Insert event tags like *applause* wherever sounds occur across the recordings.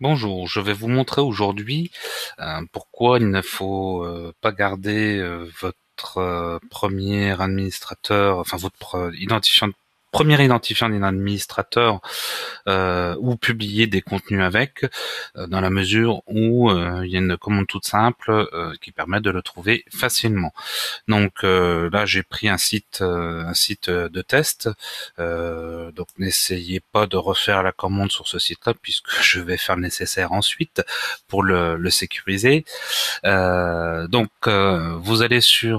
Bonjour, je vais vous montrer aujourd'hui euh, pourquoi il ne faut euh, pas garder euh, votre premier administrateur, enfin votre identifiant premier identifiant d'un administrateur euh, ou publier des contenus avec, euh, dans la mesure où euh, il y a une commande toute simple qui permet de le trouver facilement. Donc là, j'ai pris un site, un site de test. donc n'essayez pas de refaire la commande sur ce site-là, puisque *laughs* je vais faire le nécessaire ensuite pour le, sécuriser. donc vous allez sur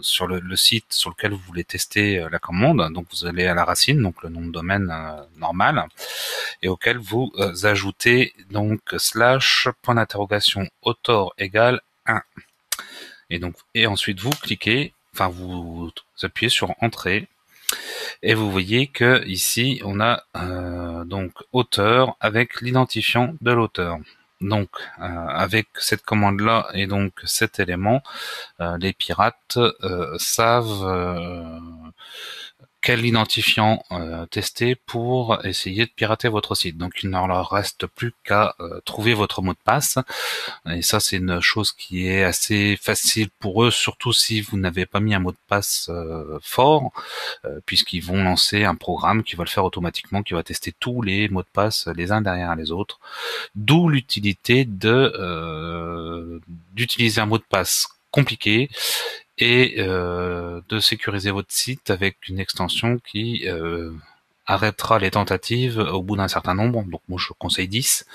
sur le, le, site sur lequel vous voulez tester la commande. Donc vous allez à la racine, donc le nom de domaine euh, normal, et auquel vous euh, ajoutez donc slash point d'interrogation autor égale 1. Et donc et ensuite vous cliquez, enfin vous appuyez sur entrée et vous voyez que ici on a euh, donc auteur avec l'identifiant de l'auteur. Donc avec cette commande là et donc cet élément, les pirates savent quel identifiant euh, tester pour essayer de pirater votre site. Donc il ne leur reste plus qu'à euh, trouver votre mot de passe. Et ça c'est une chose qui est assez facile pour eux, surtout si vous n'avez pas mis un mot de passe euh, fort, puisqu'ils vont lancer un programme qui va le faire automatiquement, qui va tester tous les mots de passe les uns derrière les autres. D'où l'utilité de d'utiliser un mot de passe compliqué et euh, de sécuriser votre site avec une extension qui euh, arrêtera les tentatives au bout d'un certain nombre. Donc moi je conseille 10,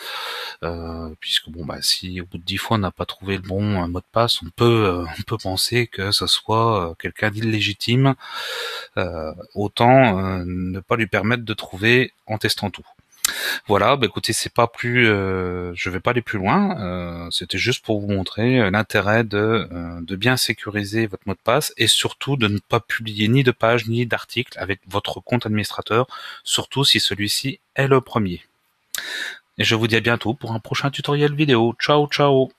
euh, puisque bon bah si au bout de 10 fois on n'a pas trouvé le bon mot de passe, on peut on peut penser que ce soit quelqu'un d'illégitime. autant ne pas lui permettre de trouver en testant tout. Voilà, bah écoutez, c'est pas plus, euh, je vais pas aller plus loin. Euh, C'était juste pour vous montrer euh, l'intérêt de, euh, de bien sécuriser votre mot de passe et surtout de ne pas publier ni de page ni d'article avec votre compte administrateur, surtout si celui-ci est le premier. Et je vous dis à bientôt pour un prochain tutoriel vidéo. Ciao, ciao